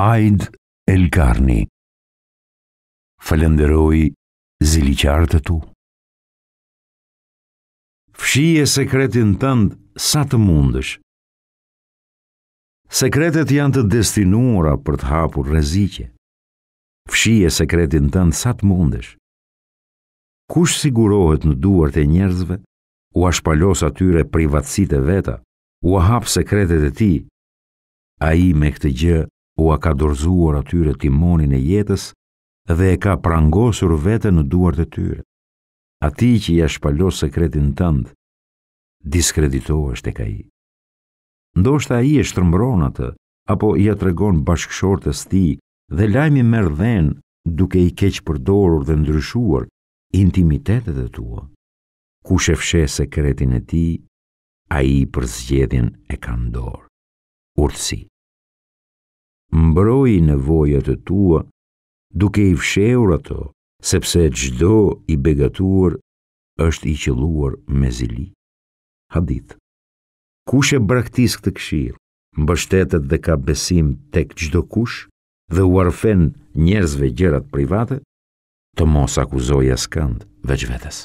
Aid El Karni Falënderoji ziliqarët e tu Fshihe sekretin tënd sa të mundësh Sekretet janë të destinuara për të hapur rreziqe. Fshihe sekretin tënd sa të mundesh. Kush sigurohet në duart e njerëzve, ua shpalos atyre privatësitë e veta, ua hap sekretet e tij, ai me këtë gjë ua ka dorëzuar atyre timonin e jetës dhe e ka prangosur veten në duart e tyre. Atij që ia shpalos sekretin tënd, diskreditohesh tek ai. Ndoshta ai e shtrembëron atë, apo ia tregon bashkëshortes tij dhe lajmi merr dhenë duke i keqpërdorur dhe ndryshuar intimitetet e tua. Kush e fsheh sekretin e tij, ai përzgjedhjen e ka në dorë. Urtësi. Mbroji nevojat e tua duke i fshehur ato, sepse çdo i begatuar është i qëlluar me zili. Hadith. Kush e braktis këtë këshillë, mbështetet dhe ka besim tek çdokush dhe ua rrëfen njerëzve gjërat private, të mos akuzojë askënd veç vetes.